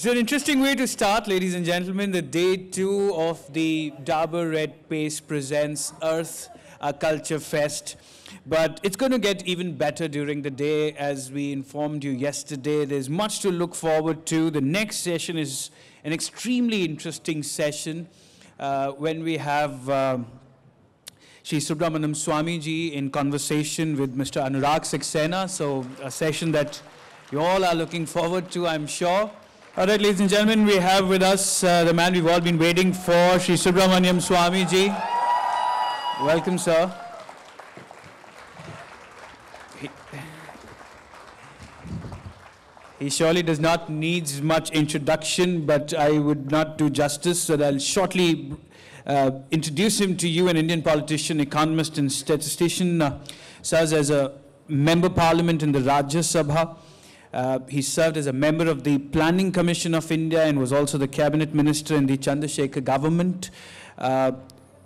It's an interesting way to start, ladies and gentlemen. The day two of the Dabur Red Paste presents Arth, a Culture Fest. But it's going to get even better during the day, as we informed you yesterday. There's much to look forward to. The next session is an extremely interesting session uh, when we have. Um, Sri Subramanian Swamiji in conversation with Mr. Anuraag Saxena. So, a session that you all are looking forward to, I'm sure. All right, ladies and gentlemen, we have with us uh, the man we've all been waiting for, Sri Subramanian Swamiji. Welcome, sir. He, surely does not need much introduction, but I would not do justice, so I'll shortly uh, introduce him to you, an Indian politician, economist, and statistician. Uh, serves as a member parliament in the Rajya Sabha. Uh, he served as a member of the Planning Commission of India and was also the cabinet minister in the Chandra Shekhar government. Uh,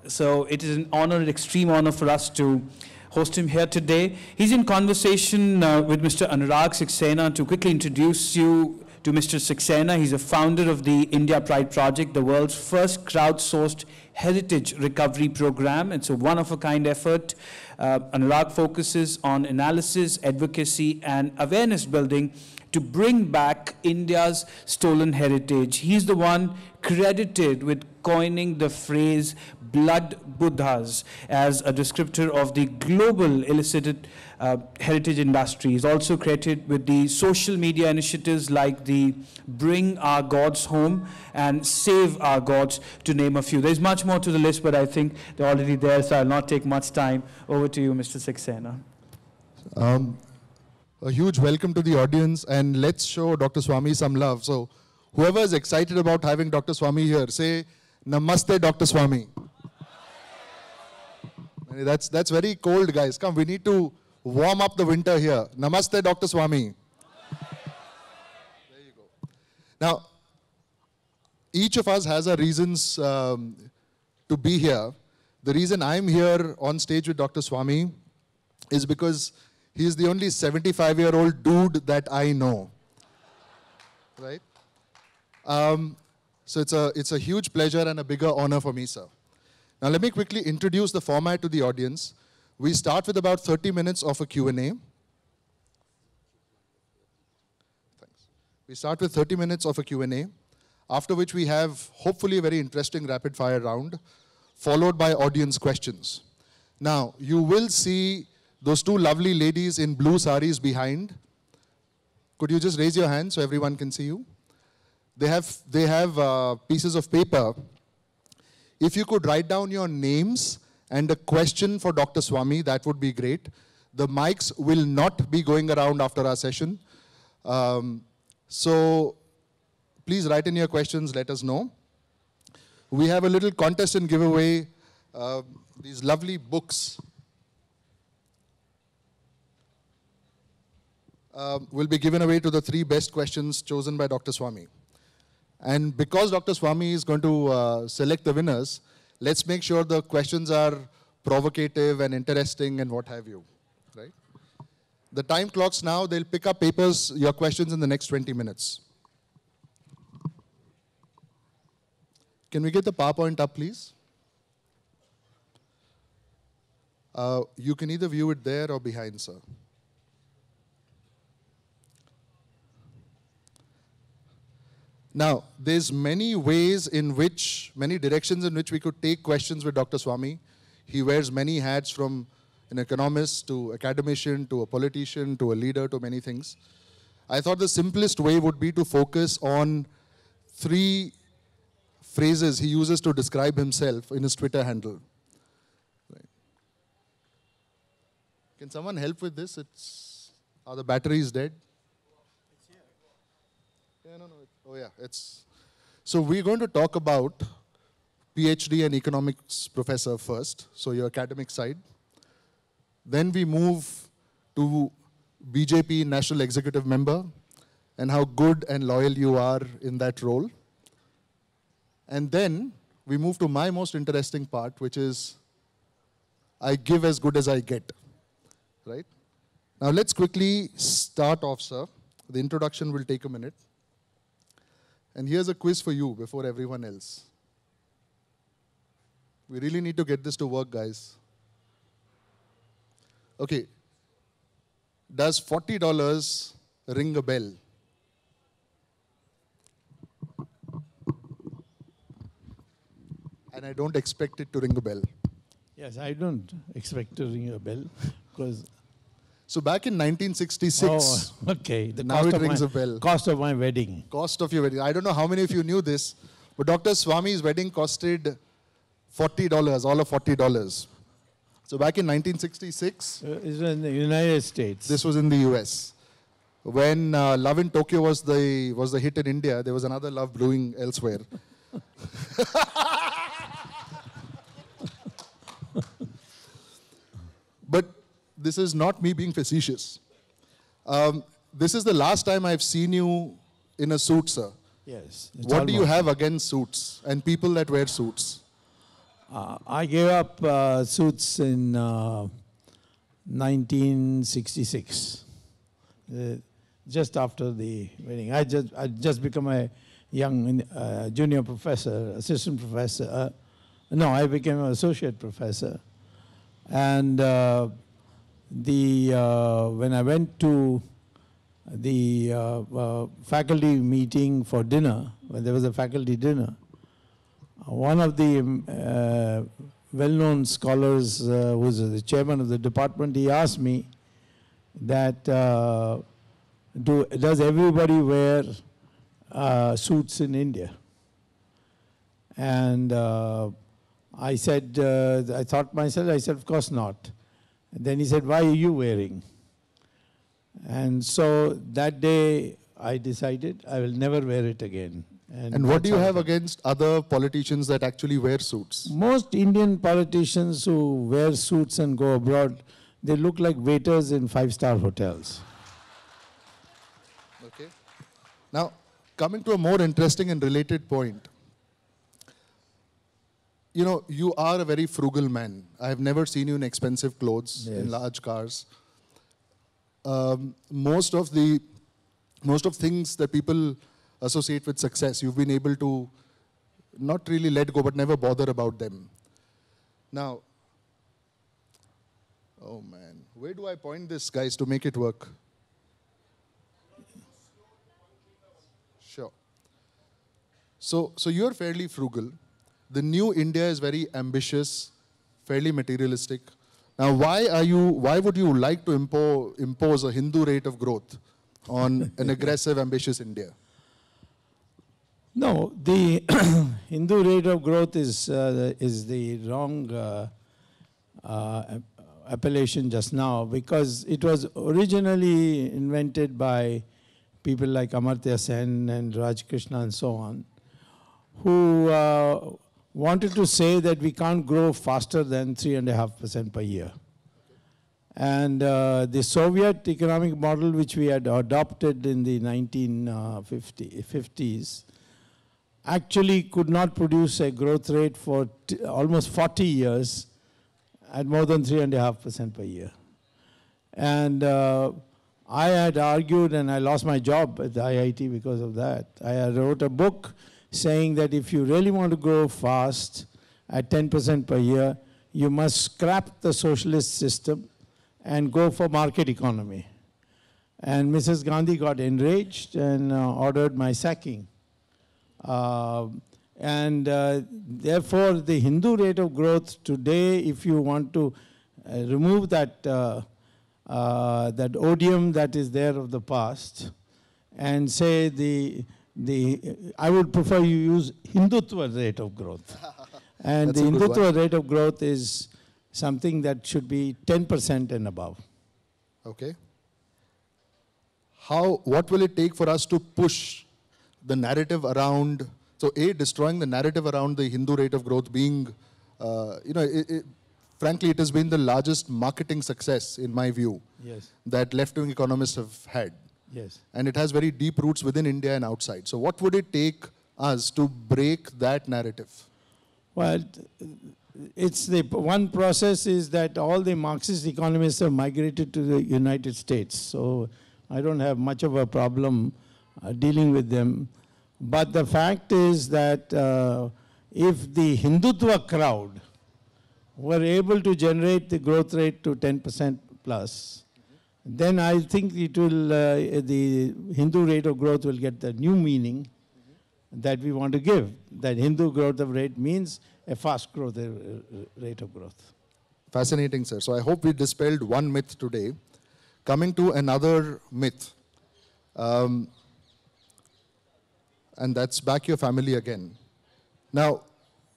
so it is an honor, an extreme honor for us to host him here today. He's in conversation uh, with Mr. Anuraag Saxena to quickly introduce you to Mr. Saxena. He's a founder of the India Pride Project, the world's first crowdsourced heritage recovery program. It's a one-of-a-kind effort. Uh, Anurag focuses on analysis, advocacy, and awareness building to bring back India's stolen heritage. He's the one credited with coining the phrase blood Buddhas as a descriptor of the global illicit uh, heritage industry. He's also credited with the social media initiatives like the Bring Our Gods Home and Save Our Gods, to name a few. There's much more to the list, but I think they're already there, so I'll not take much time. Over to you, Mr. Saxena. Um, a huge welcome to the audience, and let's show Dr. Swamy some love. So, whoever is excited about having Dr. Swamy here, say Namaste, Dr. Swamy. That's, that's very cold, guys. Come, we need to warm up the winter here. Namaste, Dr. Swamy. There you go. Now, each of us has our reasons um, to be here. The reason I'm here on stage with Dr. Swamy is because he's the only 75 year old dude that I know. Right? Um, so it's a, it's a huge pleasure and a bigger honor for me, sir. Now let me quickly introduce the format to the audience. We start with about 30 minutes of a Q&A. Thanks. We start with 30 minutes of a Q&A, after which we have hopefully a very interesting rapid fire round, followed by audience questions. Now, you will see those two lovely ladies in blue saris behind. Could you just raise your hand so everyone can see you? They have, they have uh, pieces of paper. If you could write down your names and a question for Dr. Swamy, that would be great. The mics will not be going around after our session. Um, so please write in your questions, let us know. We have a little contest and giveaway, uh, these lovely books. Uh, will be given away to the three best questions chosen by Dr. Swamy. And because Dr. Swamy is going to uh, select the winners, let's make sure the questions are provocative and interesting and what have you, right? The time clocks now, they'll pick up papers, your questions in the next 20 minutes. Can we get the PowerPoint up, please? Uh, you can either view it there or behind, sir. Now, there's many ways in which, many directions in which we could take questions with Dr. Swamy. He wears many hats from an economist to academician to a politician to a leader to many things. I thought the simplest way would be to focus on three phrases he uses to describe himself in his Twitter handle. Can someone help with this? It's, are the batteries dead? Yeah, no, no. Oh, yeah. It's so we're going to talk about PhD and economics professor first, so your academic side. Then we move to BJP national executive member and how good and loyal you are in that role. And then we move to my most interesting part, which is I give as good as I get. Right? Now let's quickly start off, sir. The introduction will take a minute. And here's a quiz for you before everyone else. We really need to get this to work, guys. Okay. Does $40 ring a bell? And I don't expect it to ring a bell. Yes, I don't expect to ring a bell because. So back in 1966, Oh, okay. The Now cost it of rings my, a bell. Cost of my wedding. cost of your wedding. I don't know how many of you knew this, but Dr. Swamy's wedding costed $40, all of $40. So back in 1966, Uh, it's in the United States. this was in the US. When uh, Love in Tokyo was the, was the hit in India, there was another love brewing elsewhere. but this is not me being facetious. Um, this is the last time I've seen you in a suit, sir. yes. What do you have against suits and people that wear suits? Uh, I gave up uh, suits in uh, 1966, uh, just after the wedding. I just I just become a young uh, junior professor, assistant professor. Uh, no, I became an associate professor, and uh, the uh, when I went to the uh, uh, faculty meeting for dinner, when there was a faculty dinner, one of the um, uh, well-known scholars, uh, who was the chairman of the department, he asked me that uh, do, does everybody wear suits in India? And I said, I thought myself, I said, of course not. And then he said, why are you wearing? And so that day I decided I will never wear it again. And what do you have against other politicians that actually wear suits? most Indian politicians who wear suits and go abroad, they look like waiters in five-star hotels. Okay. Now, coming to a more interesting and related point. You know, you are a very frugal man. I have never seen you in expensive clothes, in large cars. Um, most of the most of things that people associate with success, you've been able to not really let go, but never bother about them. Now, oh man, where do I point this, guys, to make it work? Sure. So, so you're fairly frugal. The new India is very ambitious, fairly materialistic. Now, why are you? Why would you like to impo- impose a Hindu rate of growth on an aggressive, ambitious India? No, the Hindu rate of growth is, uh, is the wrong uh, uh, appellation just now because it was originally invented by people like Amartya Sen and Raj Krishna and so on, who uh, wanted to say that we can't grow faster than 3.5% per year. And uh, the Soviet economic model, which we had adopted in the 1950s, actually could not produce a growth rate for almost 40 years at more than 3.5% per year. And uh, I had argued, and I lost my job at the IIT because of that. I wrote a book saying that if you really want to grow fast at 10% per year, you must scrap the socialist system and go for market economy. And Mrs. Gandhi got enraged and uh, ordered my sacking. Uh, and uh, therefore, the Hindu rate of growth today, if you want to uh, remove that, uh, uh, that odium that is there of the past, and say the, the I would prefer you use Hindutva rate of growth. and That's the. Hindutva rate of growth is something that should be 10% and above. Okay. How? What will it take for us to push the narrative around? So, a destroying the narrative around the Hindu rate of growth being, uh, you know, it, it, frankly, it has been the largest marketing success in my view Yes. that left-wing economists have had. Yes. and it has very deep roots within India and outside. So, what would it take us to break that narrative? Well, it's the one process is that all the Marxist economists have migrated to the United States. So I don't have much of a problem uh, dealing with them. But the fact is that uh, if the Hindutva crowd were able to generate the growth rate to 10% plus, then I think it will, uh, the Hindu rate of growth will get the new meaning that we want to give. That Hindu growth of rate means a fast growth uh, rate of growth. Fascinating, sir. So I hope we dispelled one myth today. Coming to another myth, um, and that's back your family again. Now,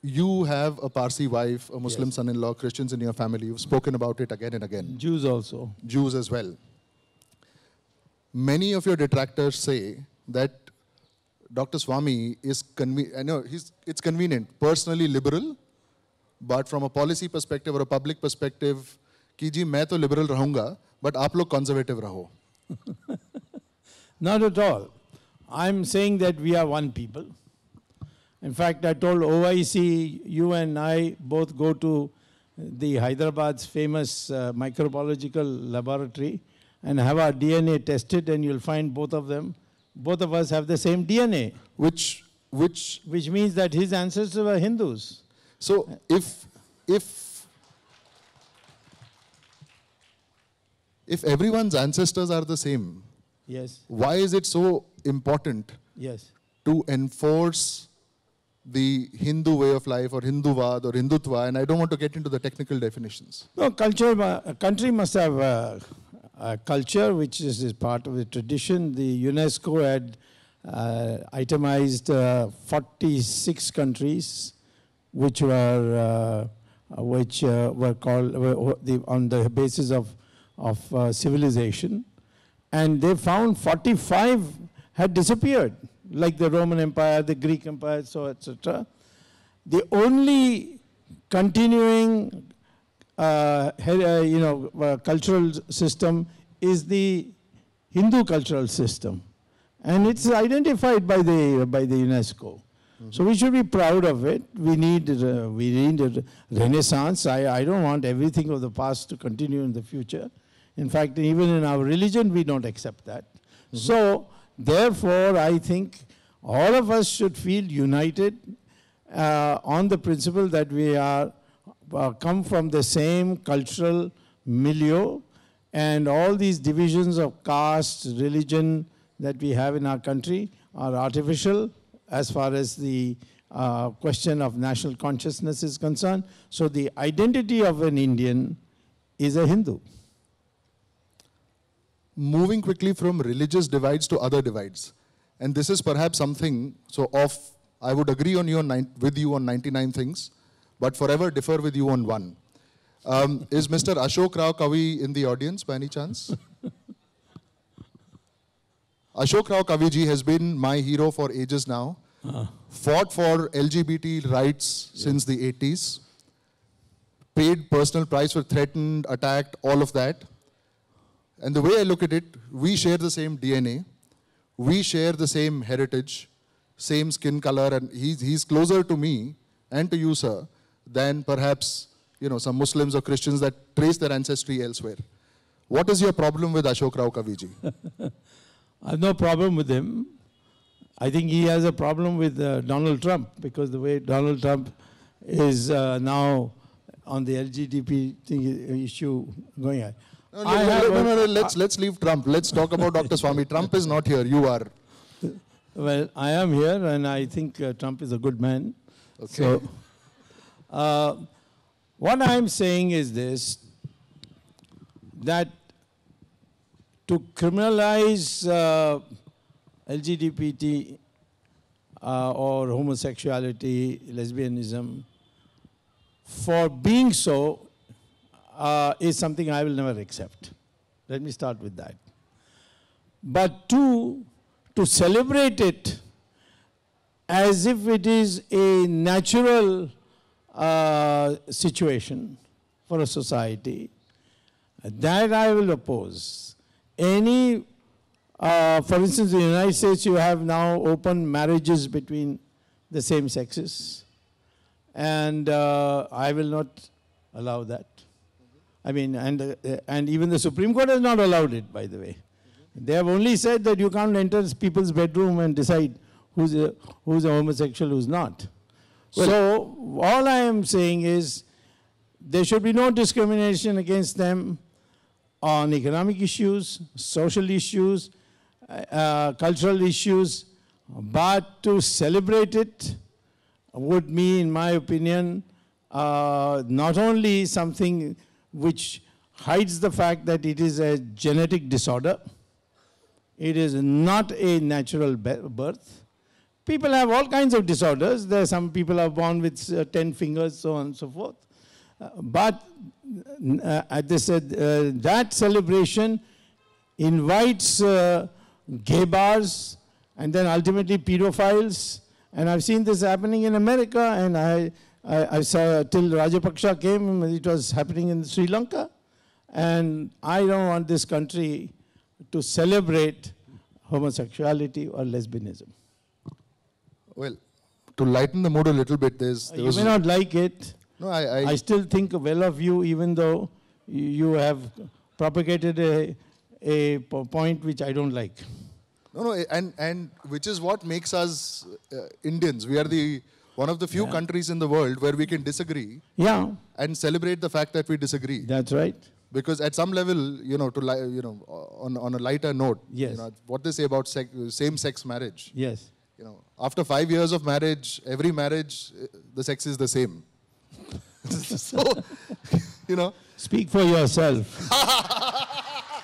you have a Parsi wife, a Muslim yes. son-in-law, Christians in your family. You've spoken about it again and again. Jews also. Jews as well. Many of your detractors say that Dr. Swamy is I know he's, it's convenient, personally liberal, but from a policy perspective or a public perspective, Kiji, जी मैं तो liberal रहूंगा but आप लोग conservative रहो not at all I am saying that we are one in fact, I told Owaisi, you and I both go to the Hyderabad's famous uh, microbiological laboratory and have our DNA tested, and you'll find both of them, both of us have the same DNA, Which, which, which means that his ancestors were Hindus. so if, if, if everyone's ancestors are the same, Yes, why is it so important yes. to enforce the Hindu way of life or Hinduvad or Hindutva, and I don't want to get into the technical definitions. No, culture, a country must have a, a culture which is, is part of the tradition. The UNESCO had uh, itemized uh, 46 countries which were, uh, which uh, were called were the, on the basis of, of uh, civilization. And they found 45 had disappeared, like the Roman Empire, the Greek Empire, so etc. The only continuing uh, uh, you know, uh, cultural system is the Hindu cultural system. And it's identified by the, by the UNESCO. So we should be proud of it. We need, uh, we need a renaissance. I, I don't want everything of the past to continue in the future. In fact, even in our religion, we don't accept that. So, therefore, I think all of us should feel united uh, on the principle that we are uh, come from the same cultural milieu and all these divisions of caste, religion that we have in our country are artificial as far as the uh, question of national consciousness is concerned. So the identity of an Indian is a Hindu. Moving quickly from religious divides to other divides, and this is perhaps something. So, of I would agree on you on nine, with you on 99 things, but forever differ with you on one. Um, is Mr. Ashok Row Kavi in the audience by any chance? Ashok Row Kavi ji has been my hero for ages now. Fought for LGBT rights since the 80s. Paid personal price for threatened, attacked, all of that. And the way I look at it, we share the same DNA. We share the same heritage, same skin color, and he's, he's closer to me and to you, sir, than perhaps you know, some Muslims or Christians that trace their ancestry elsewhere. What is your problem with Ashok Row Kaviji? I have no problem with him. I think he has a problem with uh, Donald Trump because the way Donald Trump is uh, now on the LGBT thing, issue going on. No, no, I no, no, no, let's, let's leave Trump. Let's talk about Dr. Swamy. Trump is not here. You are. Well, I am here, and I think uh, Trump is a good man. Okay. So, uh, what I am saying is this: that to criminalize uh, LGBT uh, or homosexuality, lesbianism, for being so, uh, is something I will never accept. Let me start with that. But two, to celebrate it as if it is a natural uh, situation for a society, that I will oppose. Any, uh, for instance, in the United States, you have now open marriages between the same sexes, and uh, I will not allow that. I mean, and, uh, and even the Supreme Court has not allowed it, by the way. They have only said that you can't enter people's bedroom and decide who's a, who's a homosexual, who's not. so all I am saying is there should be no discrimination against them on economic issues, social issues, uh, cultural issues, but to celebrate it would mean, in my opinion, uh, not only something which hides the fact that it is a genetic disorder, it is not a natural birth. People have all kinds of disorders. There are some people are born with uh, 10 fingers, so on and so forth. Uh, but uh, at this, uh, that celebration invites uh, gay bars and then ultimately pedophiles. And I've seen this happening in America, and I, I, I saw till Rajapaksa came, it was happening in Sri Lanka. And I don't want this country to celebrate homosexuality or lesbianism. Well, to lighten the mood a little bit, there's. There you may not like it. No, I, I, I still think well of you, even though you have propagated a, a point which I don't like. No, no, and, and which is what makes us uh, Indians. We are the one of the few yeah. countries in the world where we can disagree. Yeah. And celebrate the fact that we disagree. That's right. Because at some level, you know, to li- you know, on, on a lighter note, yes. You know, what they say about same-sex marriage. Yes. You know, after five years of marriage, every marriage, uh, the sex is the same. so, you know. Speak for yourself.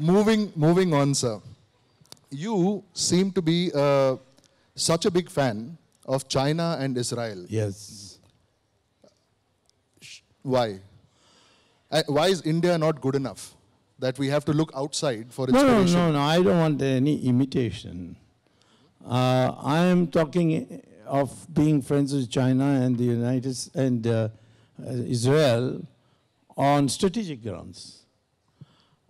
moving, moving on, sir. You seem to be uh, such a big fan of China and Israel. Yes. Why? Uh, why is India not good enough? That we have to look outside for inspiration? No, no, no, no. I don't want any imitation. Uh, I am talking of being friends with China and the United and uh, uh Israel on strategic grounds.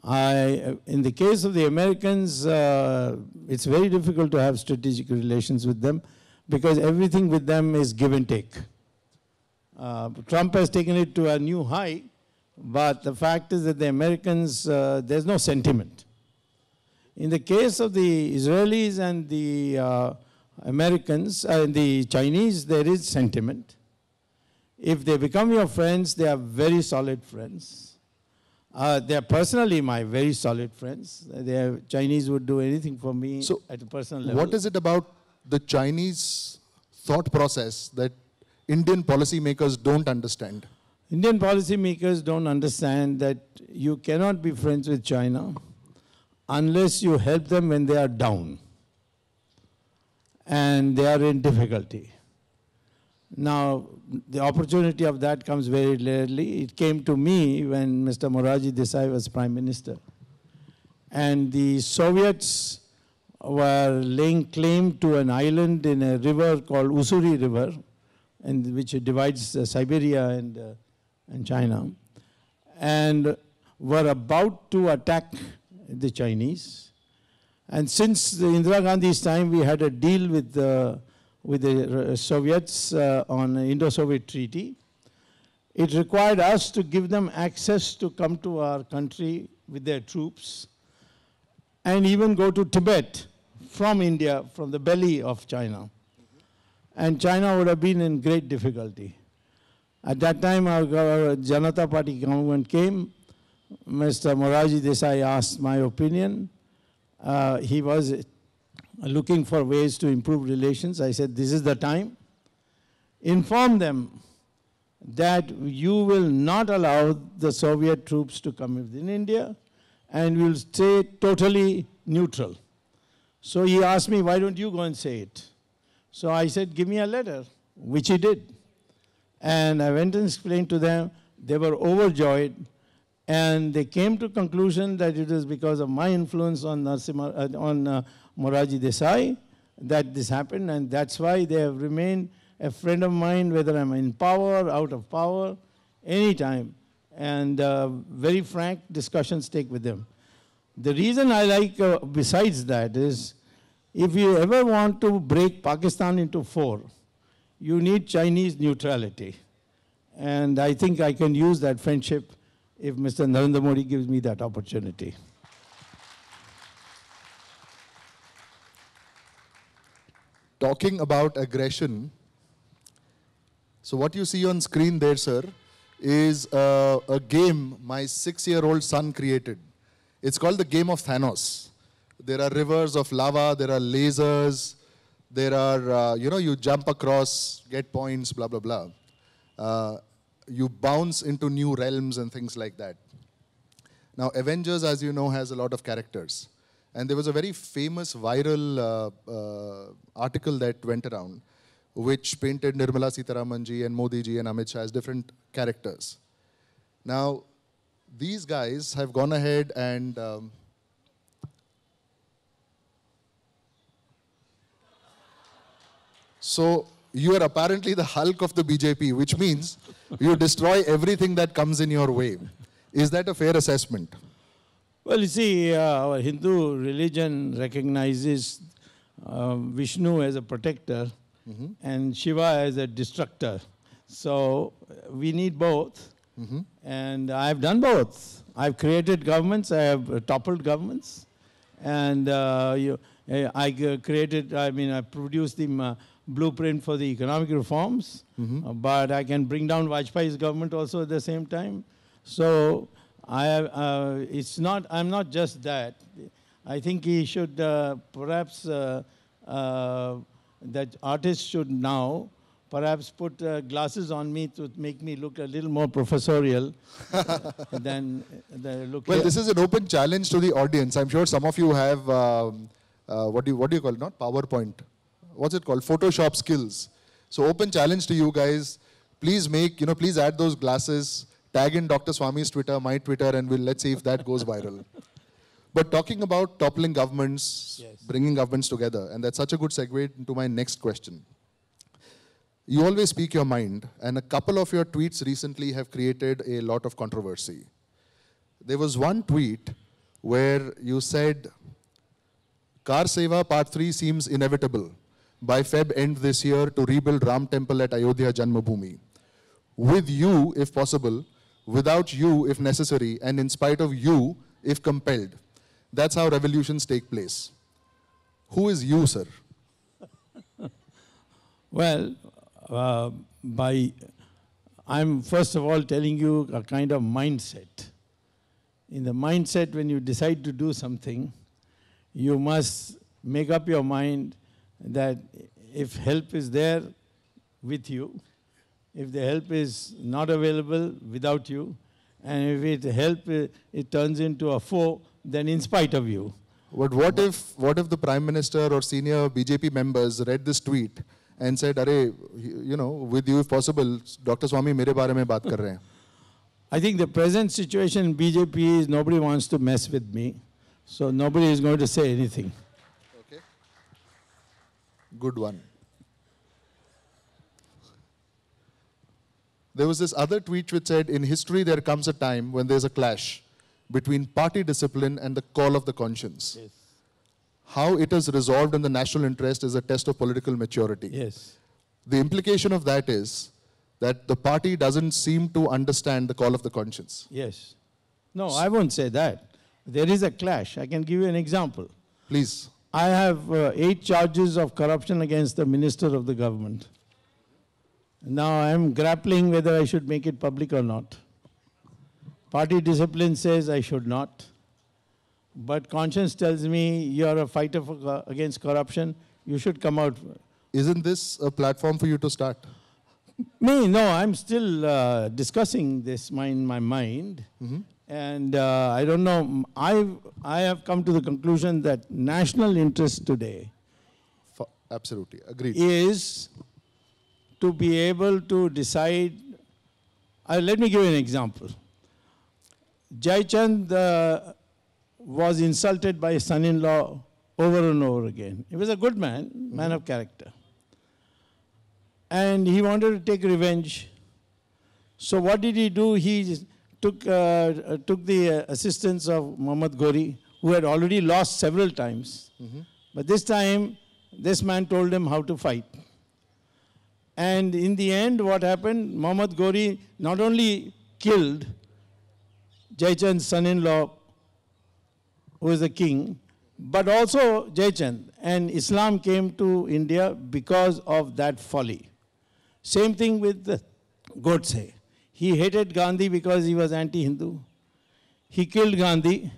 I, in the case of the Americans, uh, it's very difficult to have strategic relations with them because everything with them is give and take. Uh, Trump has taken it to a new high, but the fact is that the Americans, uh, there's no sentiment. In the case of the Israelis and the uh, Americans, and uh, the Chinese, there is sentiment. If they become your friends, they are very solid friends uh, they are personally my very solid friends. They are, Chinese would do anything for me so at a personal level. What is it about the Chinese thought process that Indian policymakers don't understand? Indian policymakers don't understand that you cannot be friends with China unless you help them when they are down and they are in difficulty. Now, the opportunity of that comes very rarely. It came to me when Mr. Morarji Desai was Prime Minister. And the Soviets were laying claim to an island in a river called Ussuri River, and which divides uh, Siberia and, uh, and China, and were about to attack the Chinese. And since Indira Gandhi's time, we had a deal with the with the uh, Soviets uh, on Indo-Soviet treaty. It required us to give them access to come to our country with their troops and even go to Tibet from India, from the belly of China. And China would have been in great difficulty. At that time, our, our Janata Party government came. Mr. Morarji Desai asked my opinion. Uh, he was looking for ways to improve relations. I said, this is the time. Inform them that you will not allow the Soviet troops to come within India and will stay totally neutral. So he asked me, why don't you go and say it? So I said, give me a letter, which he did. And I went and explained to them. They were overjoyed. And they came to conclusion that it was because of my influence on, Narsimha, uh, on uh, Morarji Desai that this happened, and that's why they have remained a friend of mine, whether I'm in power, out of power, anytime. And uh, very frank discussions take with them. The reason I like, uh, besides that, is if you ever want to break Pakistan into four, you need Chinese neutrality. And I think I can use that friendship if Mr. Narendra Modi gives me that opportunity. Talking about aggression, so what you see on screen there, sir, is uh, a game my six-year-old son created. It's called the Game of Thanos. There are rivers of lava, there are lasers, there are, uh, you know, you jump across, get points, blah, blah, blah. Uh, you bounce into new realms and things like that. Now, Avengers, as you know, has a lot of characters. And there was a very famous viral uh, uh, article that went around, which painted Nirmala Sitharamanji and Modi ji and Amit Shah as different characters. Now, these guys have gone ahead and um, so you are apparently the Hulk of the BJP, which means you destroy everything that comes in your way. Is that a fair assessment? Well, you see, uh, our Hindu religion recognizes uh, Vishnu as a protector and Shiva as a destructor. So uh, we need both. And I've done both. I've created governments, I have uh, toppled governments. And uh, you, uh, I created, I mean, I produced the uh, blueprint for the economic reforms, uh, but I can bring down Vajpayee's government also at the same time. So I uh, it's not, I'm not just that. I think he should uh, perhaps, uh, uh, that artists should now perhaps put uh, glasses on me to make me look a little more professorial than the look Well, here. this is an open challenge to the audience. I'm sure some of you have, um, uh, what, do you, what do you call it? Not PowerPoint. What's it called? Photoshop skills. So open challenge to you guys. Please make, you know, please add those glasses, tag in Dr. Swamy's Twitter, my Twitter, and we'll let's see if that goes viral. But talking about toppling governments, Yes. bringing governments together, and that's such a good segue into my next question. You always speak your mind, and a couple of your tweets recently have created a lot of controversy. There was one tweet where you said, Kar Seva Part 3 seems inevitable by Feb end this year to rebuild Ram Temple at Ayodhya Janmabhoomi. With you, if possible, without you, if necessary, and in spite of you, if compelled. That's how revolutions take place. Who is you, sir? Well, uh, by I'm first of all telling you a kind of mindset. In the mindset, when you decide to do something, you must make up your mind that if help is there with you, if the help is not available without you, and if it help it turns into a foe, then in spite of you. But what if, what if the Prime Minister or senior BJP members read this tweet and said, Arey, you know, with you if possible, Dr. Swamy mere baare mein baat kar rahe hain. I think the present situation in BJP is nobody wants to mess with me. So nobody is going to say anything. Okay. Good one. There was this other tweet which said, in history there comes a time when there's a clash between party discipline and the call of the conscience. How it is resolved in the national interest is a test of political maturity. Yes. The implication of that is that the party doesn't seem to understand the call of the conscience. Yes. No, I won't say that. There is a clash. I can give you an example. Please. I have uh, eight charges of corruption against the minister of the government. Now I am grappling whether I should make it public or not. Party discipline says I should not. But conscience tells me you are a fighter for, against corruption. You should come out. Isn't this a platform for you to start? Me, no, I'm still uh, discussing this in my mind. And uh, I don't know, I, I have come to the conclusion that national interest today F- Absolutely. Agreed. is to be able to decide. Uh, let me give you an example. Jai Chand uh, was insulted by his son in law over and over again. He was a good man, man of character. And he wanted to take revenge. So, what did he do? He took, uh, uh, took the uh, assistance of Muhammad Gori, who had already lost several times. But this time, this man told him how to fight. And in the end, what happened? Muhammad Gori not only killed Jayachand's son-in-law, who is the king, but also Jayachand. And Islam came to India because of that folly. Same thing with Godse. He hated Gandhi because he was anti-Hindu. He killed Gandhi.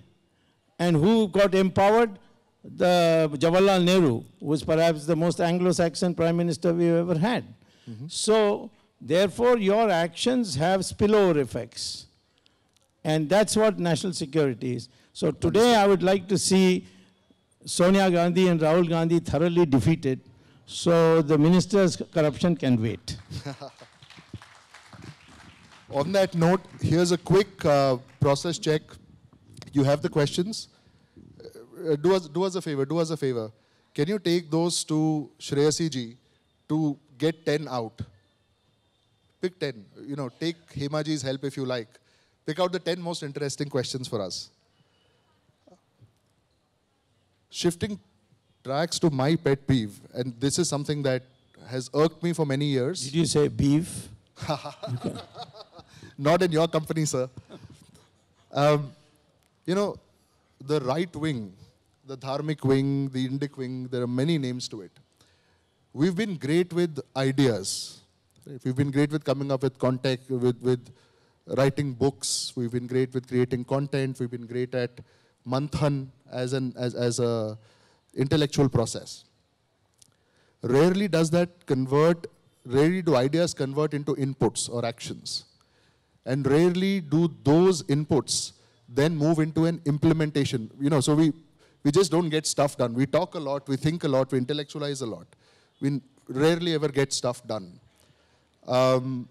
And who got empowered? The Jawaharlal Nehru was perhaps the most Anglo-Saxon prime minister we've ever had. Mm -hmm. So, therefore, your actions have spillover effects. And that's what national security is. So today I would like to see Sonia Gandhi and Rahul Gandhi thoroughly defeated so the minister's corruption can wait. On that note, here's a quick uh, process check. You have the questions. Uh, do, us, do us a favor, do us a favor. Can you take those to Shreyasi ji to get 10 out? Pick 10. You know, take Hemaji's help if you like. Pick out the 10 most interesting questions for us. Shifting tracks to my pet peeve, and this is something that has irked me for many years. Did you say beef? Not in your company, sir. Um, you know, the right wing, the Dharmic wing, the Indic wing, there are many names to it. We've been great with ideas. We've been great with coming up with contact, with, with writing books. We've been great with creating content. We've been great at manthan as an as, as a intellectual process. Rarely does that convert, rarely do ideas convert into inputs or actions. And rarely do those inputs then move into an implementation. You know, so we, we just don't get stuff done. We talk a lot, we think a lot, we intellectualize a lot. We rarely ever get stuff done. Um,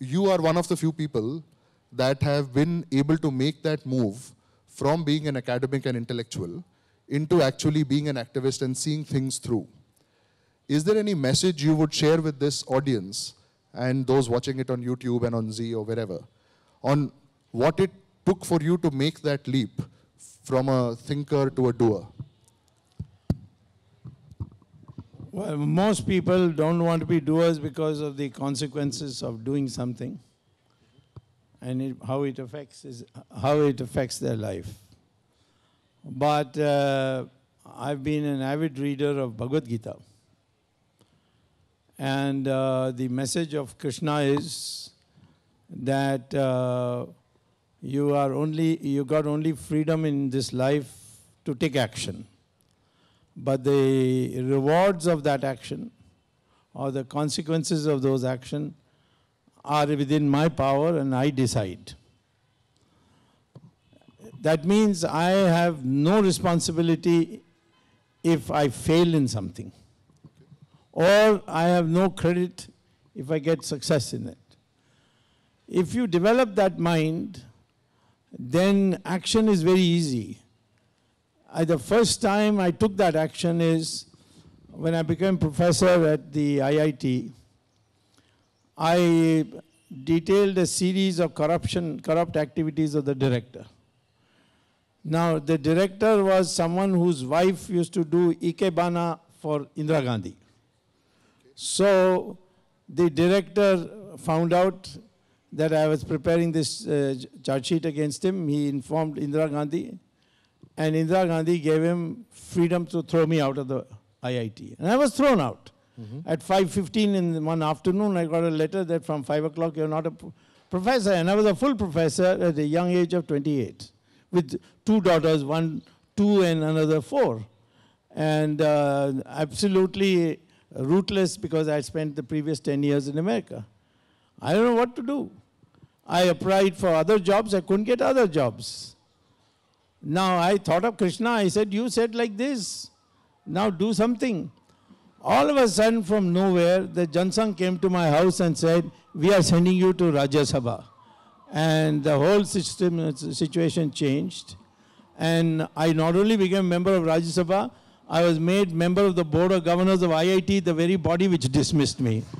you are one of the few people that have been able to make that move from being an academic and intellectual into actually being an activist and seeing things through. Is there any message you would share with this audience and those watching it on YouTube and on Zee or wherever on what it took for you to make that leap from a thinker to a doer? Well, most people don't want to be doers because of the consequences of doing something and it, how it affects is how it affects their life. But uh, I've been an avid reader of Bhagavad Gita. And uh, the message of Krishna is that uh, you are only, you got only freedom in this life to take action. But the rewards of that action or the consequences of those action are within my power and I decide. That means I have no responsibility if I fail in something. Or I have no credit if I get success in it. If you develop that mind, then action is very easy. I, the first time I took that action is when I became professor at the IIT. I detailed a series of corruption, corrupt activities of the director. Now, the director was someone whose wife used to do Ikebana for Indira Gandhi. So, the director found out that I was preparing this uh, charge sheet against him. He informed Indira Gandhi, and Indira Gandhi gave him freedom to throw me out of the IIT. And I was thrown out. Mm -hmm. At 5.15 in one afternoon, I got a letter that from 5 o'clock you're not a professor. And I was a full professor at a young age of 28 with two daughters, one two and another four. And uh, absolutely rootless because I spent the previous 10 years in America. I don't know what to do. I applied for other jobs, I couldn't get other jobs. Now I thought of Krishna, I said, You said like this, now do something. All of a sudden, from nowhere, the Jansangh came to my house and said, We are sending you to Rajya Sabha. And the whole system, situation changed. And I not only became a member of Rajya Sabha, I was made member of the board of governors of IIT, the very body which dismissed me.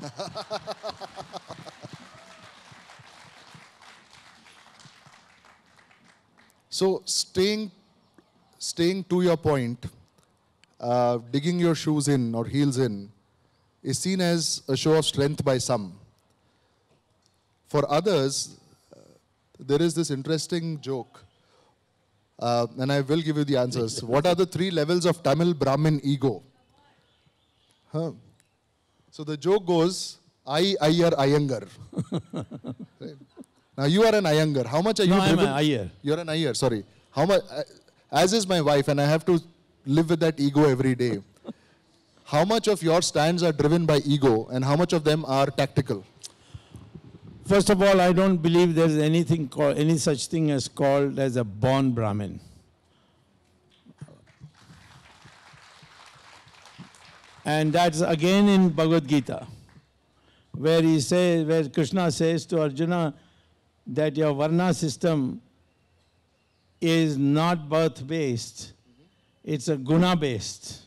so staying, staying to your point, uh, digging your shoes in or heels in is seen as a show of strength by some. For others, uh, there is this interesting joke, uh, and I will give you the answers. what are the three levels of Tamil Brahmin ego? Huh. So the joke goes, I, Iyer, Iyengar. right? Now you are an Iyengar. How much are No, you I'm an Iyer. You're an Iyer, sorry. How much, uh, as is my wife, and I have to live with that ego every day. How much of your stands are driven by ego and how much of them are tactical? First of all, I don't believe there is anything called, any such thing as called as a born Brahmin. And that's again in Bhagavad Gita, where he says, where Krishna says to Arjuna that your Varna system is not birth based, it's a guna based.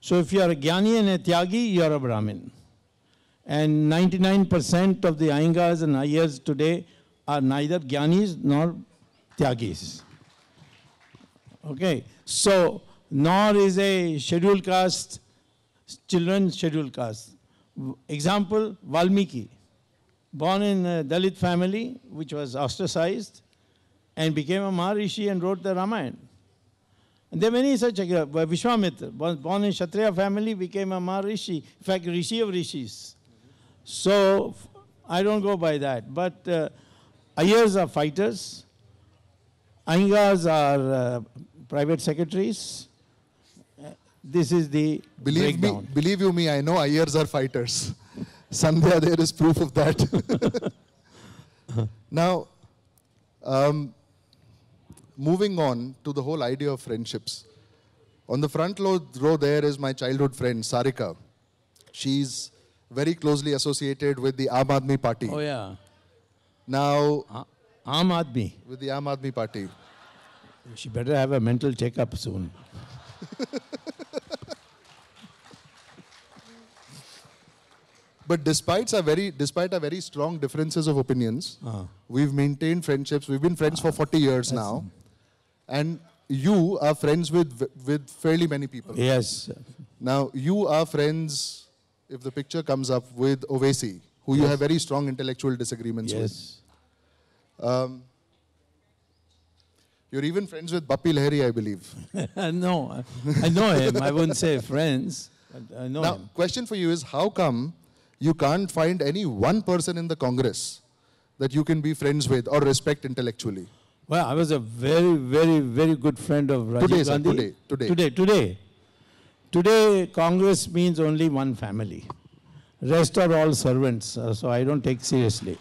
So if you are a Jnani and a Tyagi, you are a Brahmin. And 99% of the Iyengars and Iyers today are neither Jnanis nor Tyagis. Okay, so nor is a scheduled caste, children scheduled caste. Example, Valmiki, born in a Dalit family which was ostracized and became a Maharishi and wrote the Ramayana. And there are many such, uh, Vishwamitra, born in Kshatriya family, became a Maharishi, in fact, Rishi of Rishis. So I don't go by that. But uh, Iyers are fighters, Iyengars are uh, private secretaries. Uh, This is the Believe breakdown. me, believe you me, I know Iyers are fighters. Sandhya, there is proof of that. now, um, moving on to the whole idea of friendships. On the front row, there is my childhood friend, Sarika. She's very closely associated with the Aam Aadmi Party. Oh yeah, Now, A- Aam Aadmi. with the Aam Aadmi Party. She better have a mental checkup soon. But despite our very, despite our very strong differences of opinions, Ah. we've maintained friendships. We've been friends for 40 years now, and you are friends with with fairly many people. Yes, Now you are friends, if the picture comes up, with Owaisi, who you have very strong intellectual disagreements with. yes. You're even friends with Bappi Lahiri, I believe. no, I know him. I wouldn't say friends, I know Now, him. question for you is, how come you can't find any one person in the Congress that you can be friends with or respect intellectually? Well, I was a very, very, very good friend of Rajiv Today, sir, Gandhi. today, today. Today, today. Today, Congress means only one family. Rest are all servants, so I don't take seriously.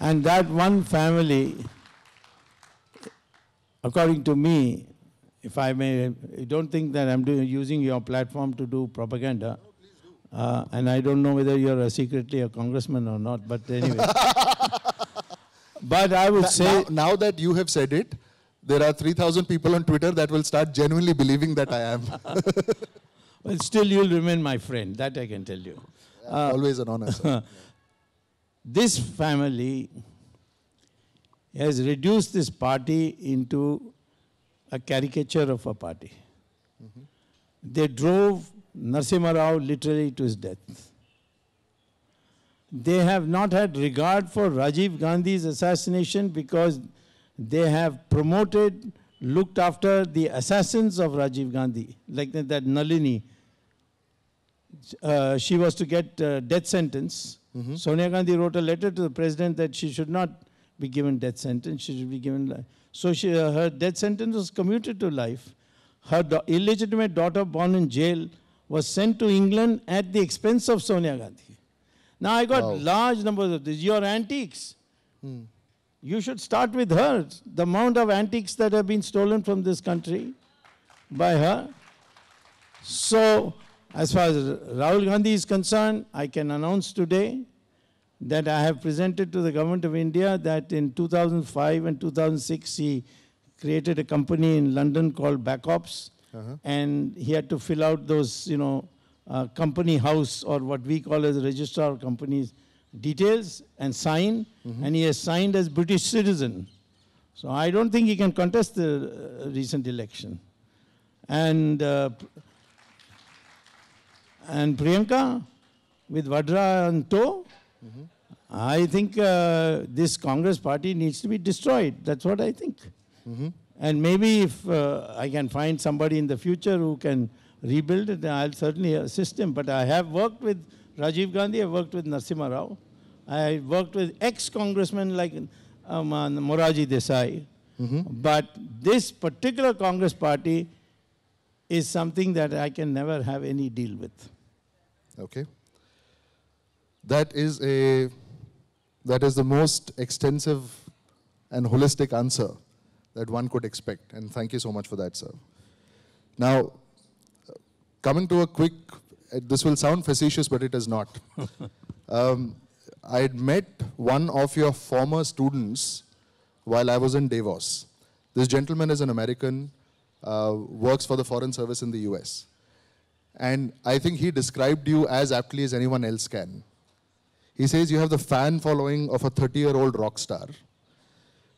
And that one family, according to me, if I may, I don't think that I'm doing, using your platform to do propaganda. Uh, and I don't know whether you're a secretly a congressman or not, but anyway. but I would Now- say. now, now that you have said it, there are 3,000 people on Twitter that will start genuinely believing that I am. Well, still, you'll remain my friend. That I can tell you. Always an honor. This family has reduced this party into a caricature of a party. They drove Narasimha Rao literally to his death. They have not had regard for Rajiv Gandhi's assassination because they have promoted, looked after the assassins of Rajiv Gandhi, like that, that Nalini. Uh, she was to get uh, death sentence. Sonia Gandhi wrote a letter to the president that she should not be given death sentence. She should be given life. So she, uh, her death sentence was commuted to life. Her illegitimate daughter, born in jail, was sent to England at the expense of Sonia Gandhi. Now I got Wow. large numbers of these. Your antiques. Hmm. You should start with her. The amount of antiques that have been stolen from this country by her. So, as far as Rahul Gandhi is concerned, I can announce today that I have presented to the government of India that in 2005 and 2006 he created a company in London called Backops, and he had to fill out those, you know, uh, company house or what we call as registrar of companies details and sign, and he has signed as British citizen. So I don't think he can contest the uh, recent election. And uh, and Priyanka with Vadra and tow, I think uh, this Congress party needs to be destroyed. That's what I think. And maybe if uh, I can find somebody in the future who can rebuild it, I'll certainly assist him. But I have worked with Rajiv Gandhi, I've worked with Narasimha Rao, I worked with ex-congressmen like um, uh, Morarji Desai. But this particular Congress party is something that I can never have any deal with. Okay. That is a that is the most extensive and holistic answer that one could expect. And thank you so much for that, sir. Now, coming to a quick, this will sound facetious, but it is not. um, I had met one of your former students while I was in Davos. This gentleman is an American, uh, works for the Foreign Service in the US. And I think he described you as aptly as anyone else can. He says you have the fan following of a 30 year old rock star,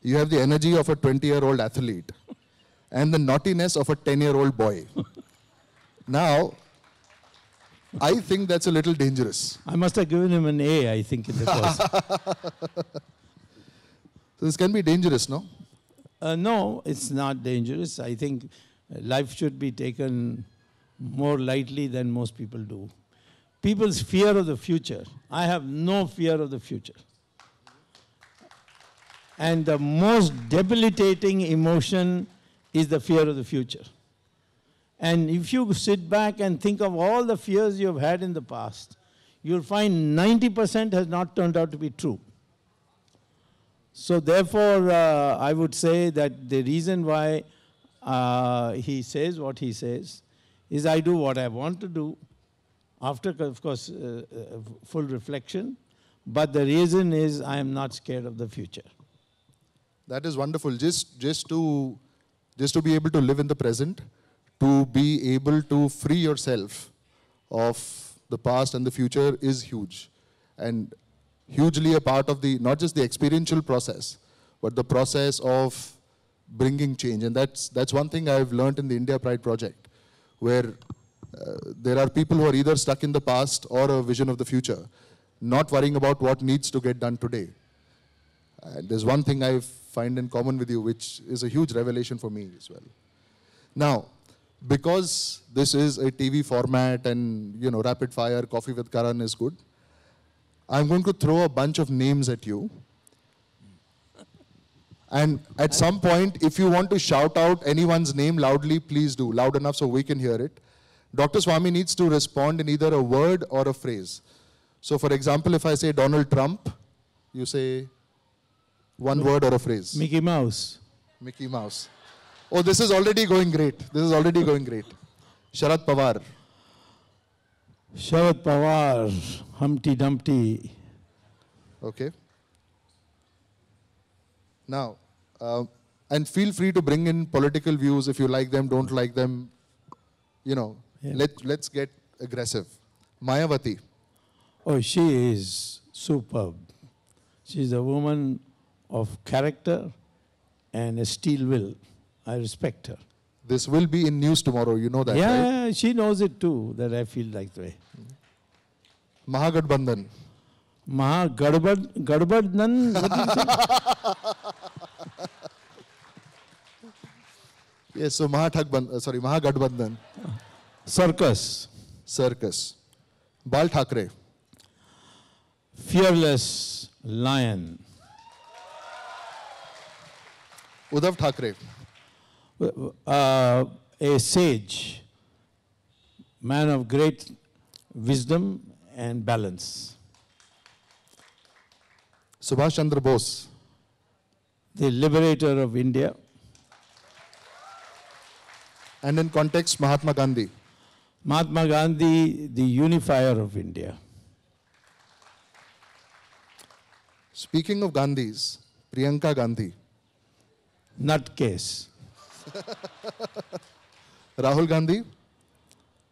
you have the energy of a 20 year old athlete, and the naughtiness of a 10 year old boy. now, I think that's a little dangerous. I must have given him an A, I think, in the course. So this can be dangerous, no? Uh, no, it's not dangerous. I think life should be taken more lightly than most people do. People's fear of the future. I have no fear of the future. And the most debilitating emotion is the fear of the future. And if you sit back and think of all the fears you've had in the past, you'll find 90% has not turned out to be true. So therefore, uh, I would say that the reason why uh, he says what he says is I do what I want to do after, of course, uh, uh, full reflection. But the reason is I am not scared of the future. That is wonderful. Just, just, to, just to be able to live in the present, to be able to free yourself of the past and the future is huge. And hugely a part of the, not just the experiential process, but the process of bringing change. And that's, that's one thing I've learned in the India Pride project, where uh, there are people who are either stuck in the past or a vision of the future, not worrying about what needs to get done today. And there's one thing I find in common with you, which is a huge revelation for me as well. Now, because this is a TV format and, you know, rapid fire, coffee with Karan is good, I'm going to throw a bunch of names at you. And at some point, if you want to shout out anyone's name loudly, please do, loud enough so we can hear it. Dr. Swamy needs to respond in either a word or a phrase. So, for example, if I say Donald Trump, you say one word or a phrase. Mickey Mouse. Mickey Mouse. Oh, this is already going great. This is already going great. Sharad Pawar. Sharad Pawar, Humpty Dumpty. Okay. Now, uh, and feel free to bring in political views if you like them, don't like them. You know, Yeah. let, let's get aggressive. Mayawati. Oh, she is superb. She's a woman of character and a steel will. I respect her. This will be in news tomorrow. You know that, right? yeah, she knows it too, that I feel like that way. Mahagadbandhan. Maha Gadbad, Gadbadnan, what did you say? Yes, so Mahathakband, uh, sorry, Mahagadbandhan. Circus, Circus. Bal Thackeray. fearless lion. Uddhav Thackeray. Uh, a sage, man of great wisdom and balance. Subhash Chandra Bose. The liberator of India, And in context, Mahatma Gandhi. Mahatma Gandhi, the unifier of India. Speaking of Gandhis, Priyanka Gandhi. Nutcase, Rahul Gandhi.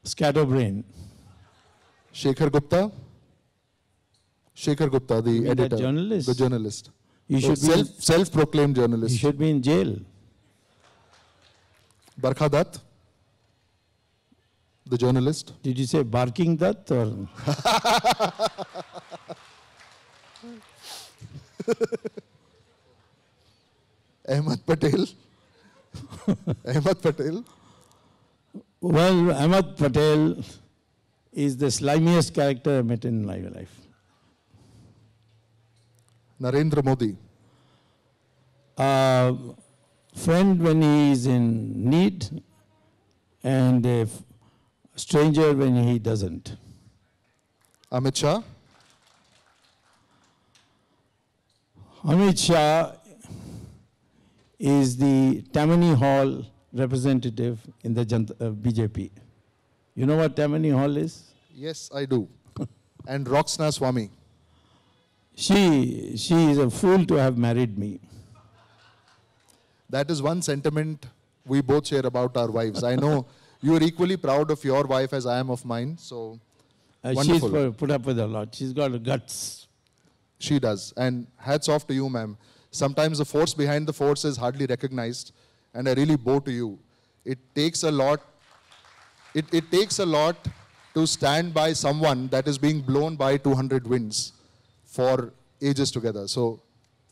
scatterbrain. Shekhar Gupta. Shekhar Gupta, the editor. journalist? The journalist. You oh, should, self, be, self-proclaimed journalist. you should be in jail. Barkha Dutt. The journalist. Did you say barking that or? Ahmed Patel. Ahmed Patel. Well, Ahmed Patel is the slimiest character I met in my life. Narendra Modi. Uh, friend when he is in need, and a stranger when he doesn't. Amit Shah. Amit Shah is the Tammany Hall representative in the uh, BJP. You know what Tammany Hall is? Yes, I do. and Roxana Swamy. She, she is a fool to have married me. That is one sentiment we both share about our wives. I know you are equally proud of your wife as I am of mine. So Uh, she's put up with a lot. She's got guts. she does. And hats off to you, ma'am. Sometimes the force behind the force is hardly recognized. And I really bow to you. It takes a lot. It, it takes a lot to stand by someone that is being blown by 200 winds for ages together. So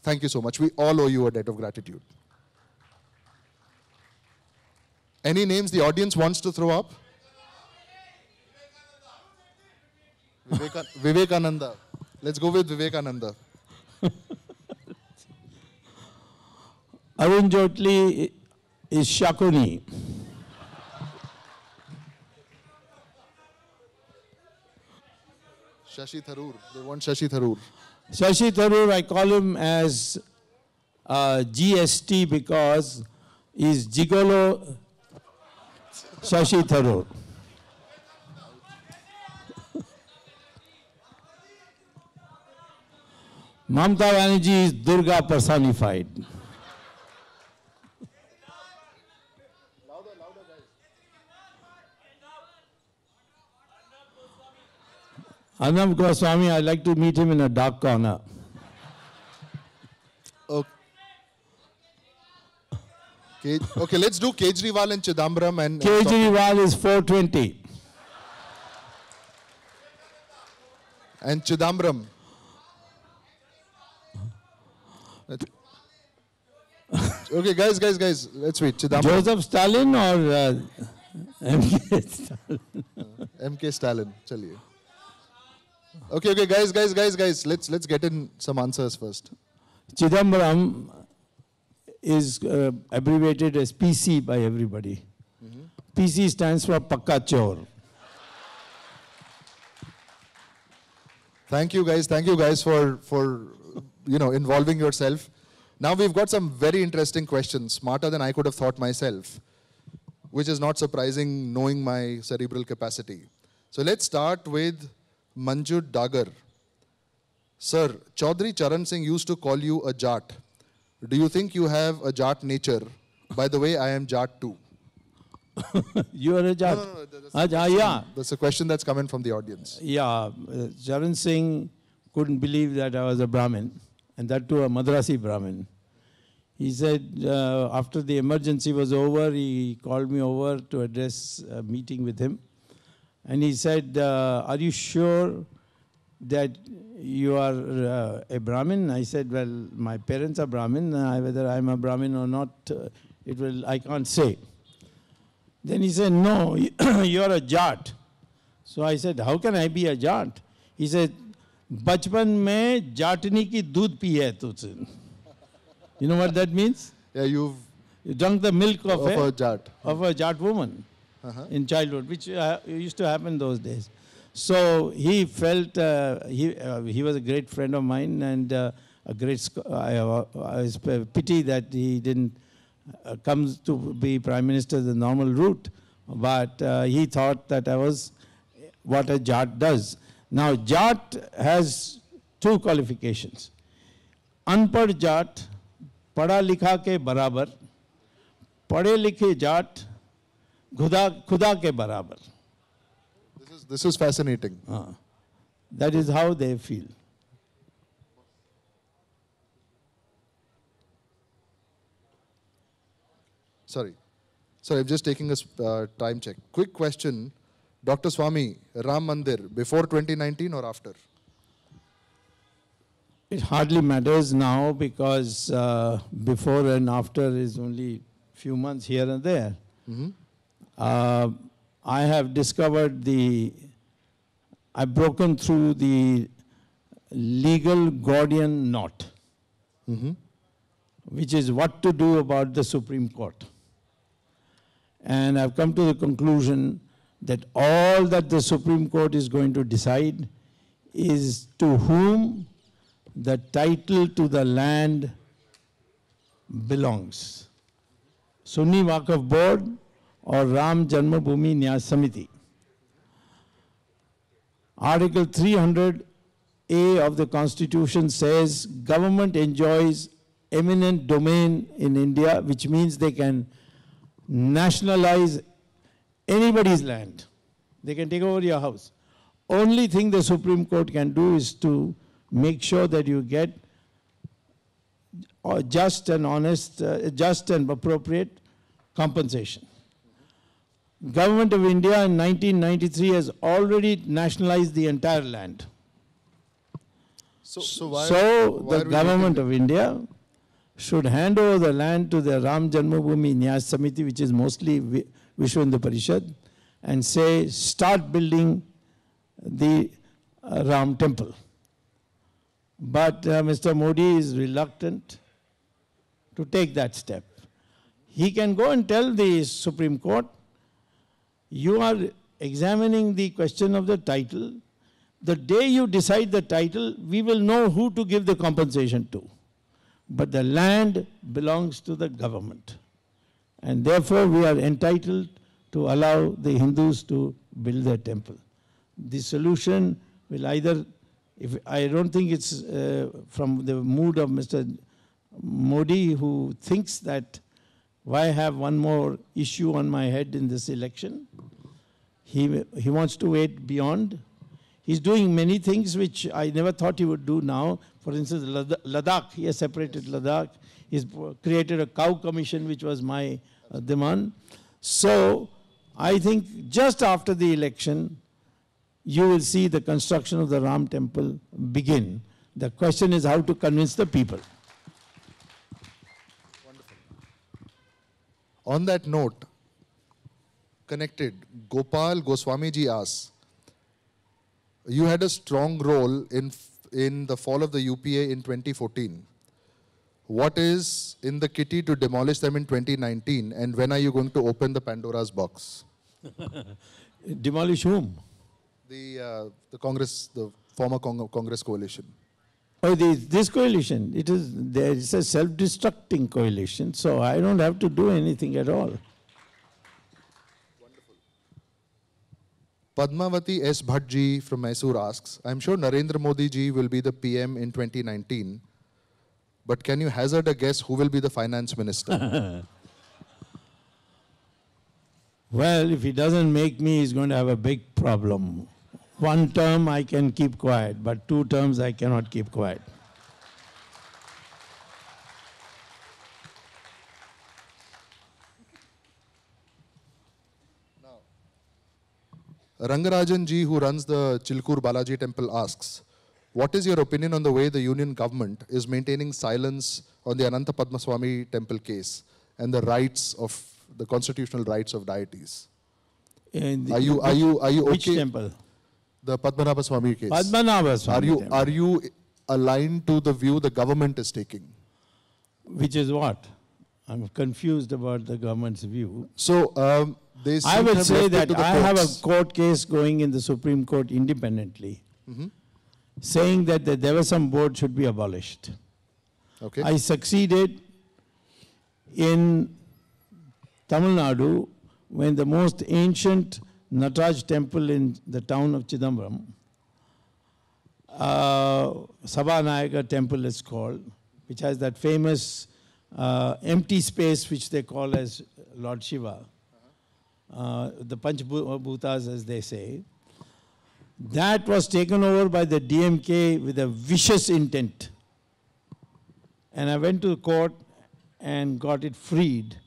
thank you so much. We all owe you a debt of gratitude. Any names the audience wants to throw up? Vivekananda. Let's go with Vivekananda. Arun Jaitley is Shakuni. Shashi Tharoor. They want Shashi Tharoor. Shashi Tharoor, I call him as uh, GST because he's Gigolo Shashi Tharoor. Mamta Banerjee is Durga personified. Arnab Goswami, I'd like to meet him in a dark corner. Okay. Okay, let's do Kejriwal and Chidambaram and Kejriwal is 420. and Chidambaram. Okay, guys, guys, guys, let's wait. Chidambaram, Joseph Stalin or uh, MK Stalin? MK Stalin. Chaliye. Okay, okay, guys, guys, guys, guys. Let's let's get in some answers first. Chidambaram is uh, abbreviated as PC by everybody. PC stands for Pakka Chor. Thank you, guys. Thank you, guys, for for you know involving yourself. Now we've got some very interesting questions, smarter than I could have thought myself, which is not surprising knowing my cerebral capacity. So let's start with Manjut Dagar. Sir, Chaudhry Charan Singh used to call you a Jat. Do you think you have a Jat nature? By the way, I am Jat too. you are a Jat. No, no, no, that's Ah, ja- yeah, That's a question that's coming from the audience. yeah. Uh, Charan Singh couldn't believe that I was a Brahmin, and that too a Madrasi Brahmin. He said uh, after the emergency was over, he called me over to address a meeting with him. And he said, uh, Are you sure that you are uh, a Brahmin? I said, Well, my parents are Brahmin. Uh, whether I'm a Brahmin or not, uh, it will, I can't say. Then he said, No, you're a Jat. So I said, How can I be a Jat? He said, बचपन में जाटनी की दूध P है तुझसे You know what that means? Yeah, you've You drank the milk of, of a, a Jat. of a Jat woman Uh-huh. in childhood, which uh, used to happen those days. So he felt uh, he uh, he was a great friend of mine and uh, a great. sc- I, uh, I was p- pity that he didn't uh, come to be prime minister the normal route, but uh, he thought that I was what a Jat does. Now Jat has two qualifications. अनपढ़ जाट पढ़ा लिखा के बराबर पढ़े लिखे जाट खुदा खुदा के बराबर this is fascinating. Ah. That is how they feel. Sorry. Sorry i'm just taking a uh, time check. Quick question. Dr Swamy ram mandir before 2019 or after? It hardly matters now because uh, before and after is only few months here and there. Mm-hmm. Uh, I have discovered the, I've broken through the legal Gordian knot, Mhm. which is what to do about the Supreme Court. And I've come to the conclusion that all that the Supreme Court is going to decide is to whom the title to the land belongs. Sunni Waqf Board or Ram Janmabhoomi Nyaya Samiti. Article 300A of the Constitution says government enjoys eminent domain in India, which means they can nationalize anybody's land. They can take over your house. Only thing the Supreme Court can do is to make sure that you get uh, just and honest, uh, just and appropriate compensation. Government of India in 1993 has already nationalized the entire land. So, so why, So why the government of India should hand over the land to the Ram Janmabhoomi Nyaya Samiti, which is mostly Vi- Vishwa Hindu Parishad, and say, start building the uh, Ram temple. But uh, Mr. Modi is reluctant to take that step. He can go and tell the Supreme Court, you are examining the question of the title. The day you decide the title, we will know who to give the compensation to. But the land belongs to the government. And therefore, we are entitled to allow the Hindus to build their temple. The solution will either, if I don't think it's uh, from the mood of Mr. Modi, who thinks that why have one more issue on my head in this election? He, he wants to wait beyond. He's doing many things which I never thought he would do now. For instance, Ladakh, he has separated Ladakh. He's created a cow commission, which was my uh, demand. So I think just after the election, you will see the construction of the Ram temple begin. The question is how to convince the people. On that note, connected, Gopal Goswami ji asks, you had a strong role in, in the fall of the UPA in 2014. What is in the kitty to demolish them in 2019 and when are you going to open the Pandora's box? Demolish whom? The, uh, the Congress, the former Cong- Congress coalition. Oh, the, this coalition, it is, there is a self-destructing coalition, so I don't have to do anything at all. Padmavati S. Bhatt ji from Mysore asks, I'm sure Narendra Modi ji will be the PM in 2019, but can you hazard a guess who will be the finance minister? Well, if he doesn't make me, he's going to have a big problem. One term I can keep quiet, but two terms I cannot keep quiet. Rangarajan ji, who runs the Chilkur Balaji temple, asks, What is your opinion on the way the union government is maintaining silence on the Ananta Padmaswamy temple case and the rights of the constitutional rights of deities? The- Are you, are you, are you Which okay? temple? The Padmanabha Swami case. Padmanabha Are you, are you aligned to the view the government is taking? Which is what? I'm confused about the government's view. So um, they I would say that I have a court case going in the Supreme Court independently, saying that the Devaswom board should be abolished. Okay. I succeeded in Tamil Nadu when the most ancient Nataraj temple in the town of Chidambaram, uh, Sabhanayaka temple is called, which has that famous uh, empty space which they call as Lord Shiva, uh, the Panchbhutas as they say. That was taken over by the DMK with a vicious intent. And I went to the court and got it freed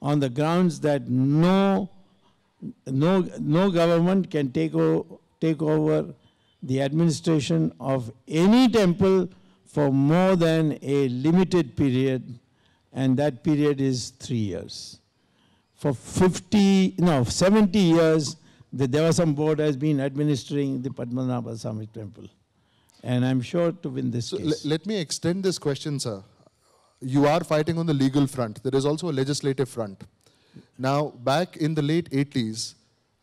on the grounds that no, no, no government can take, o- take over the administration of any temple for more than a limited period, and that period is three years. For 50, no, 70 years, the Devaswom board has been administering the Padmanabha Swami temple. And I'm sure to win this So case. le- let me extend this question, sir. You are fighting on the legal front. There is also a legislative front. Now, back in the late 80s,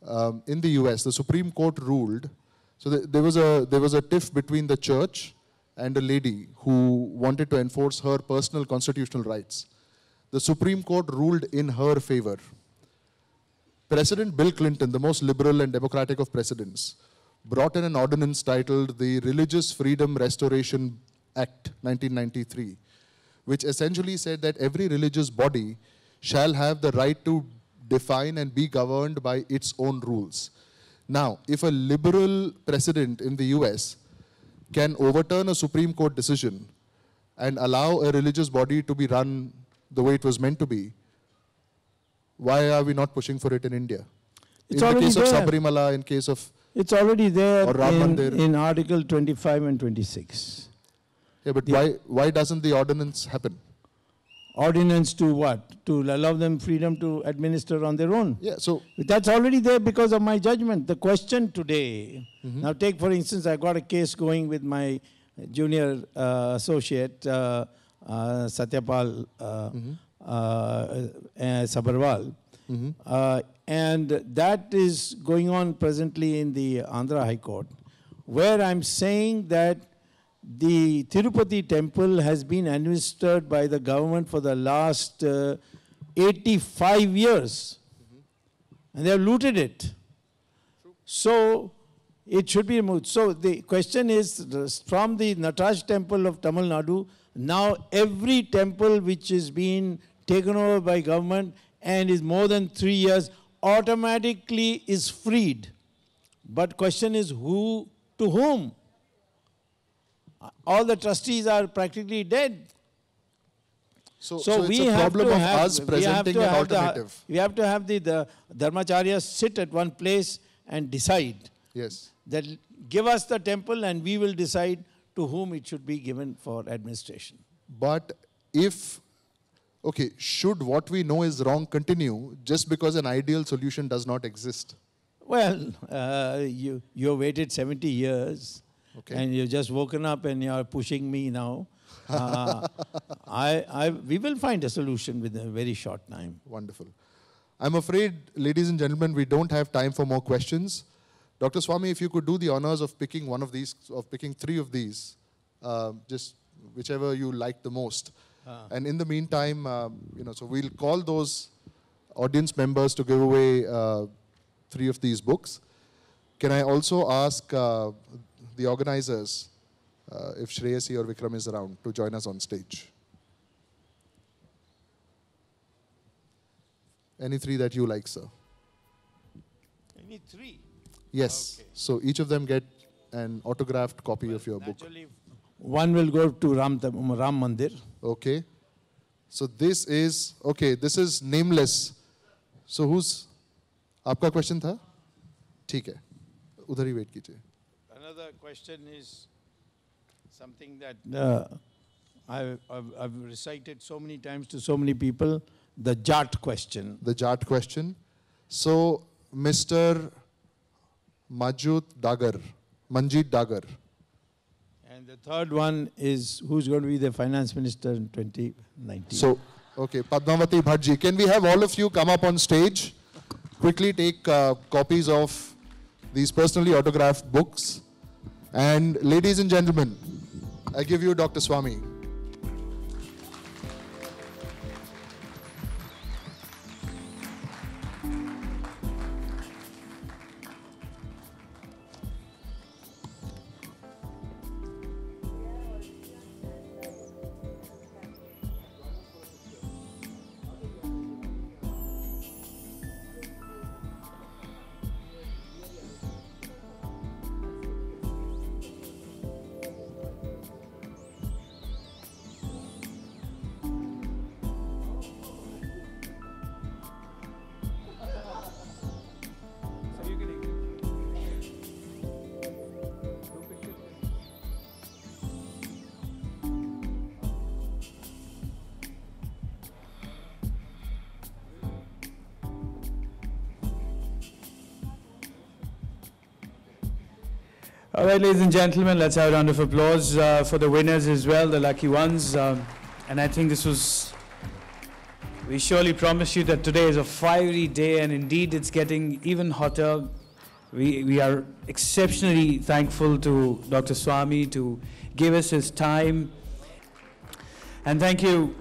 um, in the US, the Supreme Court ruled. So th- there was a there was a tiff between the church and a lady who wanted to enforce her personal constitutional rights. The Supreme Court ruled in her favor. President Bill Clinton, the most liberal and democratic of presidents, brought in an ordinance titled the Religious Freedom Restoration Act 1993, which essentially said that every religious body shall have the right to define and be governed by its own rules. Now, if a liberal president in the US can overturn a Supreme Court decision and allow a religious body to be run the way it was meant to be, why are we not pushing for it in India? It's in the case of there. Sabarimala, in case of It's already there in, in Article 25 and 26. yeah, but The- why why doesn't the ordinance happen? Ordinance to what? To allow them freedom to administer on their own. Yeah, so That's already there because of my judgment. The question today, now take for instance, I got a case going with my junior uh, associate, uh, uh, Satyapal uh, uh, uh, Sabarwal. Uh, and that is going on presently in the Andhra High Court, where I'm saying that the Tirupati temple has been administered by the government for the last uh, 85 years. And they have looted it. So it should be removed. So the question is from the Nataraj temple of Tamil Nadu, now every temple which is being taken over by government and is more than three years automatically is freed. But question is who to whom? All the trustees are practically dead. so, So, so it's we a have to of have, us we have presenting to an have the- alternative. we have to have the, the dharmacharyas sit at one place and decide yes. that give us the temple and we will decide to whom it should be given for administration. But if okay, should what we know is wrong continue just because an ideal solution does not exist? Well, uh, you you waited 70 years, Okay. and you've just woken up and you are pushing me now. Uh, I, I, we will find a solution within a very short time. Wonderful. I'm afraid, ladies and gentlemen, we don't have time for more questions. Dr. Swamy, if you could do the honors of picking one of these, of picking three of these, uh, just whichever you like the most. And in the meantime, um, you know, so we'll call those audience members to give away uh, three of these books. Can I also ask uh, the organizers uh, if Shreyasi or Vikram is around to join us on stage? Any three that you like, sir? I need three. Yes. So each of them get an autographed copy of your book. Naturally, one will go to Ram, Ram Mandir. Okay. So this is okay. This is nameless. So who's आपका question था ठीक है उधर ही wait कीजिए Another question is something that uh, I've, I've, I've recited so many times to so many people the Jat question. the Jat question. So Mr. Majut Dagar, Manjit Dagar. And the third one is who's going to be the finance minister in 2019. So, okay, Padmavati Bhaji, can we have all of you come up on stage? Quickly take uh, copies of these personally autographed books. And ladies and gentlemen, I give you Dr. Swamy. And gentlemen, let's have a round of applause uh, for the winners as well, the lucky ones. Um, and I think this was. We surely promise you that today is a fiery day, and indeed it's getting even hotter. We, we are exceptionally thankful to Dr. Swamy to give us his time. And thank you